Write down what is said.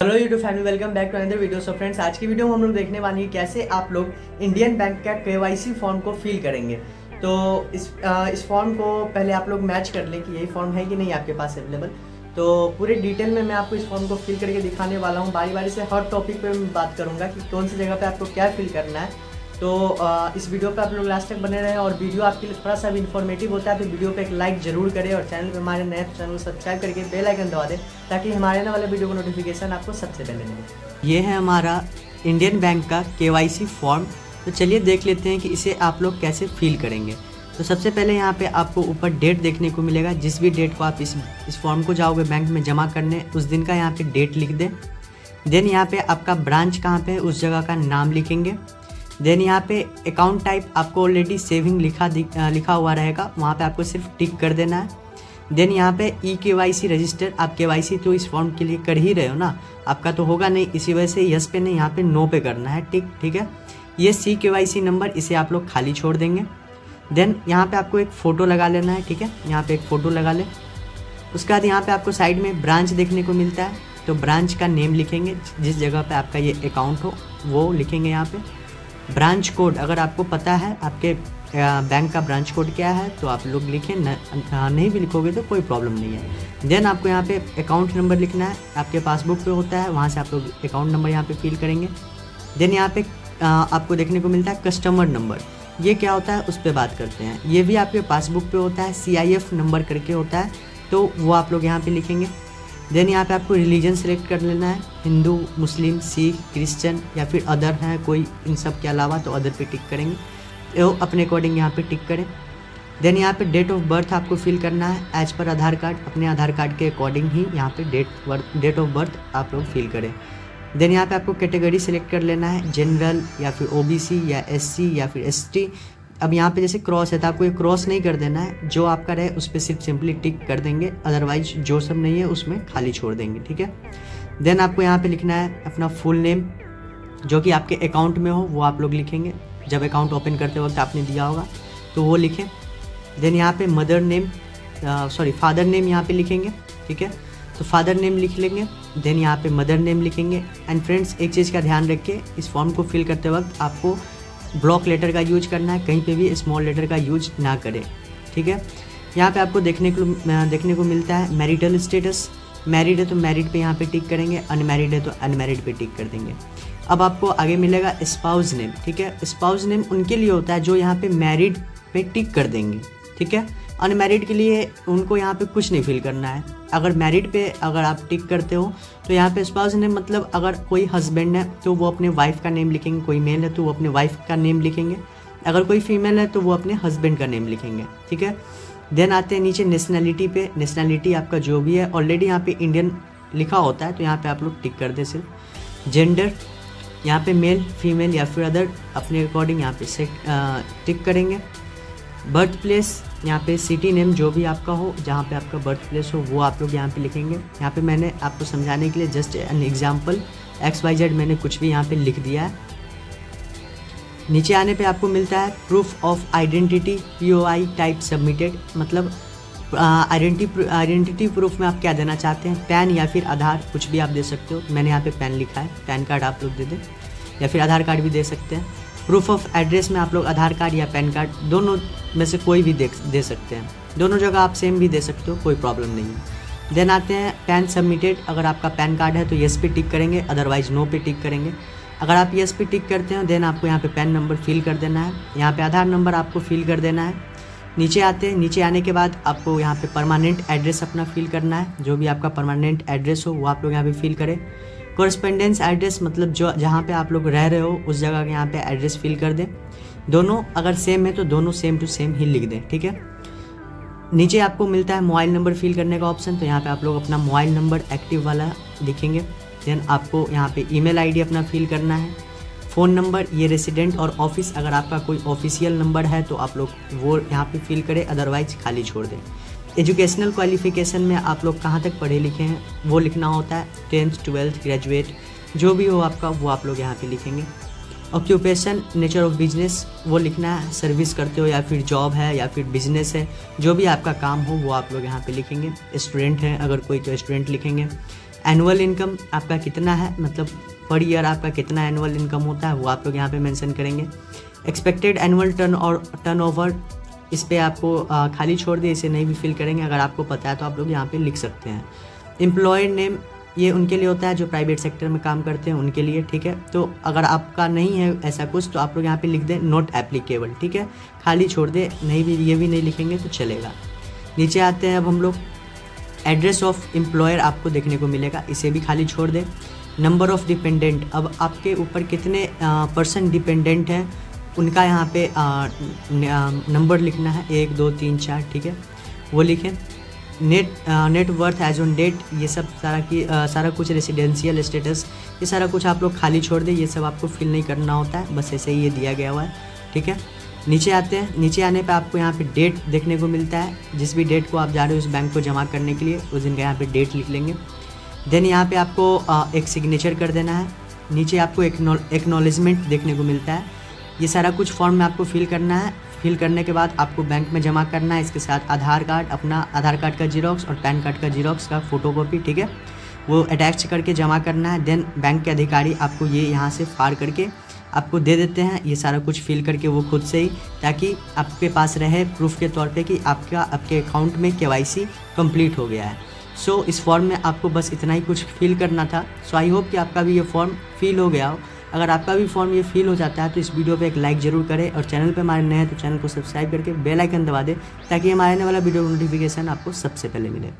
Hello YouTube family welcome back to another video so friends आज की video में हम लोग देखने वाले हैं कैसे आप लोग इंडियन बैंक का के फॉर्म को फिल करेंगे। तो इस आ, इस फॉर्म को पहले आप लोग मैच कर लें कि यही फॉर्म है कि नहीं आपके पास अवेलेबल तो पूरे डिटेल में मैं आपको इस फॉर्म को फिल करके दिखाने वाला हूँ। बारी बारी से हर टॉपिक पर बात करूँगा कि कौन सी जगह पर आपको क्या फिल करना है। तो इस वीडियो पे आप लोग लास्ट तक बने रहें और वीडियो आपके लिए थोड़ा सा भी इन्फॉर्मेटिव होता है तो वीडियो पे एक लाइक ज़रूर करें और चैनल पे हमारे नए चैनल सब्सक्राइब करके बेल आइकन दबा दें, ताकि हमारे आने वाले वीडियो का नोटिफिकेशन आपको सबसे पहले मिले। ये है हमारा इंडियन बैंक का के फॉर्म तो चलिए देख लेते हैं कि इसे आप लोग कैसे फिल करेंगे। तो सबसे पहले यहाँ पे आपको ऊपर डेट देखने को मिलेगा। जिस भी डेट को आप इस इस फॉर्म को जाओगे बैंक में जमा करने, उस दिन का यहाँ पे डेट लिख दें। देन यहाँ पे आपका ब्रांच कहाँ पे है, उस जगह का नाम लिखेंगे। देन यहाँ पे अकाउंट टाइप आपको ऑलरेडी सेविंग लिखा लिखा हुआ रहेगा। वहाँ पे आपको सिर्फ़ टिक कर देना है। देन यहाँ पे ई के वाई सी रजिस्टर आप के वाई सी तो इस फॉर्म के लिए कर ही रहे हो ना? आपका तो होगा नहीं, इसी वजह से यस पे नहीं, यहाँ पे नो पे करना है टिक ठीक है? ये सी के वाई सी नंबर इसे आप लोग खाली छोड़ देंगे। देन यहाँ पे आपको एक फ़ोटो लगा लेना है, ठीक है? यहाँ पे एक फ़ोटो लगा ले। उसके बाद यहाँ पे आपको साइड में ब्रांच देखने को मिलता है। तो ब्रांच का नेम लिखेंगे, जिस जगह पे आपका ये अकाउंट हो, वो लिखेंगे यहाँ पे। ब्रांच कोड अगर आपको पता है आपके बैंक का ब्रांच कोड क्या है तो आप लोग लिखें न, नहीं भी लिखोगे तो कोई प्रॉब्लम नहीं है। देन आपको यहाँ पे अकाउंट नंबर लिखना है आपके पासबुक पे होता है वहाँ से आप लोग अकाउंट नंबर यहाँ पे फिल करेंगे। देन यहाँ पे आपको देखने को मिलता है कस्टमर नंबर। ये क्या होता है उस पर बात करते हैं। ये भी आपके पासबुक पे होता है सीआईएफ नंबर करके होता है तो वो आप लोग यहाँ पे लिखेंगे। देन यहाँ पे आपको रिलीजन सेलेक्ट कर लेना है। हिंदू, मुस्लिम, सिख, क्रिश्चियन या फिर अदर है, कोई इन सब के अलावा तो अदर पे टिक करेंगे। तो अपने अकॉर्डिंग यहाँ पे टिक करें। देन यहाँ पे डेट ऑफ़ बर्थ आपको फिल करना है। एज पर आधार कार्ड, अपने आधार कार्ड के अकॉर्डिंग ही यहाँ पे date birth date of birth आप लोग फिल करें। देन यहाँ पे आपको कैटेगरी सेलेक्ट कर लेना है। जनरल या फिर ओबीसी या एससी या फिर एसटी अब यहाँ पे जैसे क्रॉस है तो आपको ये क्रॉस नहीं कर देना है। जो आपका रहे, उस पर सिर्फ़ सिंपली टिक कर देंगे। अदरवाइज़ जो सब नहीं है, उसमें खाली छोड़ देंगे, ठीक है? देन आपको यहाँ पे लिखना है अपना फुल नेम जो कि आपके अकाउंट में हो, वो आप लोग लिखेंगे। जब अकाउंट ओपन करते वक्त आपने दिया होगा तो वो लिखें। देन यहाँ पे mother name sorry father name यहाँ पे लिखेंगे, ठीक है? तो फादर नेम लिख लेंगे। देन यहाँ पे मदर नेम लिखेंगे। एंड फ्रेंड्स एक चीज़ का ध्यान रखें इस फॉर्म को फिल करते वक्त आपको ब्लॉक लेटर का यूज़ करना है, कहीं पे भी स्मॉल लेटर का यूज़ ना करें, ठीक है? यहाँ पे आपको देखने को देखने को मिलता है मैरिटल स्टेटस मैरिड है तो मैरिड पे यहाँ पे टिक करेंगे अनमैरिड है तो अनमैरिड पे टिक कर देंगे। अब आपको आगे मिलेगा स्पाउस नेम ठीक है? स्पाउस नेम उनके लिए होता है जो यहाँ पे मैरिड पे टिक कर देंगे, ठीक है? अनमैरिड के लिए उनको यहाँ पे कुछ नहीं फील करना है। अगर मैरिड पे अगर आप टिक करते हो तो यहाँ पे स्पाउस नेम मतलब अगर कोई हस्बैंड है तो वो अपने वाइफ का नेम लिखेंगे, कोई मेल है तो वो अपने वाइफ का नेम लिखेंगे। अगर कोई फीमेल है तो वो अपने हस्बैंड का नेम लिखेंगे, ठीक है? देन आते हैं नीचे नेशनैलिटी पे। नेशनैलिटी आपका जो भी है ऑलरेडी यहाँ पे इंडियन लिखा होता है तो यहाँ पे आप लोग टिक कर दे सिर्फ़। जेंडर यहाँ पे मेल फीमेल या फिर अदर अपने अकॉर्डिंग यहाँ पे सेट टिक करेंगे। बर्थ प्लेस यहाँ पे सिटी नेम जो भी आपका हो, जहाँ पे आपका बर्थ प्लेस हो, वो आप लोग यहाँ पे लिखेंगे। यहाँ पे मैंने आपको समझाने के लिए just an example X Y Z मैंने कुछ भी यहाँ पे लिख दिया है। नीचे आने पे आपको मिलता है proof of identity P O I type submitted मतलब आइडेंटिटी आइडेंटिटी प्रूफ में आप क्या देना चाहते हैं? पैन या फिर आधार, कुछ भी आप दे सकते हो। मैंने यहाँ पे पैन लिखा है। पैन कार्ड आप लोग दे दें। या फिर आधार कार्ड भी दे सकते हैं। प्रूफ ऑफ़ एड्रेस में आप लोग आधार कार्ड या पैन कार्ड दोनों में से कोई भी दे दे सकते हैं। दोनों जगह आप सेम भी दे सकते हो, कोई प्रॉब्लम नहीं है। देन आते हैं पैन सबमिटेड अगर आपका पैन कार्ड है तो येस पे टिक करेंगे अदरवाइज़ नो पे टिक करेंगे। अगर आप येस पे टिक करते हो देन आपको यहाँ पे पैन नंबर फिल कर देना है। यहाँ पे आधार नंबर आपको फिल कर देना है। नीचे आते हैं, नीचे आने के बाद आपको यहाँ पे परमानेंट एड्रेस अपना फिल करना है। जो भी आपका परमानेंट एड्रेस हो, वो आप लोग यहाँ पे फिल करें। कोरस्पेंडेंस एड्रेस मतलब जो जहाँ पे आप लोग रह रहे हो, उस जगह के यहाँ पे एड्रेस फिल कर दें। दोनों अगर सेम है तो दोनों सेम टू सेम ही लिख दें, ठीक है? नीचे आपको मिलता है मोबाइल नंबर फिल करने का ऑप्शन तो यहाँ पे आप लोग अपना मोबाइल नंबर एक्टिव वाला लिखेंगे। देन आपको यहाँ पे ईमेल आईडी अपना फिल करना है। फ़ोन नंबर ये रेसिडेंट और ऑफ़िस अगर आपका कोई ऑफिशियल नंबर है तो आप लोग वो यहाँ पे फिल करें अदरवाइज़ खाली छोड़ दें। एजुकेशनल क्वालिफिकेशन में आप लोग कहाँ तक पढ़े लिखे हैं, वो लिखना होता है, टेंथ, ट्वेल्थ, ग्रेजुएट, जो भी हो आपका, वो आप लोग यहाँ पे लिखेंगे। ऑक्यूपेशन नेचर ऑफ़ बिज़नेस वो लिखना है सर्विस करते हो या फिर जॉब है या फिर बिज़नेस है, जो भी आपका काम हो, वो आप लोग यहाँ पे लिखेंगे। स्टूडेंट हैं, अगर कोई तो स्टूडेंट लिखेंगे। एनुअल इनकम आपका कितना है मतलब पर ईयर आपका कितना एनुअल इनकम होता है, वो आप लोग यहाँ पे मेंशन करेंगे। एक्सपेक्टेड एनुअल टर्न और टर्न ओवर इस पर आपको खाली छोड़ दिए इसे नहीं भी फिल करेंगे, अगर आपको पता है तो आप लोग यहाँ पर लिख सकते हैं। एम्प्लॉय नेम ये उनके लिए होता है जो प्राइवेट सेक्टर में काम करते हैं, उनके लिए, ठीक है? तो अगर आपका नहीं है ऐसा कुछ तो आप लोग यहाँ पे लिख दें नॉट एप्लीकेबल ठीक है? खाली छोड़ दे, नहीं भी, ये भी नहीं लिखेंगे तो चलेगा। नीचे आते हैं अब हम लोग। एड्रेस ऑफ़ एम्प्लॉयर आपको देखने को मिलेगा, इसे भी खाली छोड़ दें। नंबर ऑफ़ डिपेंडेंट अब आपके ऊपर कितने पर्सन डिपेंडेंट हैं? उनका यहाँ पे नंबर लिखना है एक दो तीन चार ठीक है? वो लिखें net net worth as on date ये सब सारा की uh, सारा कुछ रेसिडेंशियल स्टेटस ये सारा कुछ आप लोग खाली छोड़ दें ये सब आपको फिल नहीं करना होता है बस ऐसे ही ये दिया गया हुआ है ठीक है? नीचे आते हैं नीचे आने पे आपको यहाँ पे डेट देखने को मिलता है जिस भी डेट को आप जा रहे हो उस बैंक को जमा करने के लिए उस दिन का यहाँ पे डेट लिख लेंगे। देन यहाँ पे आपको uh, एक सिग्नेचर कर देना है नीचे आपको एक्नॉलेजमेंट देखने को मिलता है ये सारा कुछ फॉर्म में आपको फिल करना है। फिल करने के बाद आपको बैंक में जमा करना है। इसके साथ आधार कार्ड अपना आधार कार्ड का जीरोक्स और पैन कार्ड का जीरोक्स का फ़ोटो कॉपी ठीक है? वो अटैच करके जमा करना है। देन बैंक के अधिकारी आपको ये यहाँ से फाड़ करके आपको दे देते हैं। ये सारा कुछ फिल करके वो खुद से ही ताकि आपके पास रहे प्रूफ के तौर पे कि आपका आपके अकाउंट में के कंप्लीट हो गया है। सो so, इस फॉर्म में आपको बस इतना ही कुछ फिल करना था। सो आई होप कि आपका भी ये फॉर्म फिल हो गया हो। अगर आपका भी फॉर्म ये फिल हो जाता है तो इस वीडियो पे एक लाइक ज़रूर करें और चैनल पे हमारे नए हैं तो चैनल को सब्सक्राइब करके बेल आइकन दबा दें, ताकि हमारे आने वाला वीडियो नोटिफिकेशन आपको सबसे पहले मिले।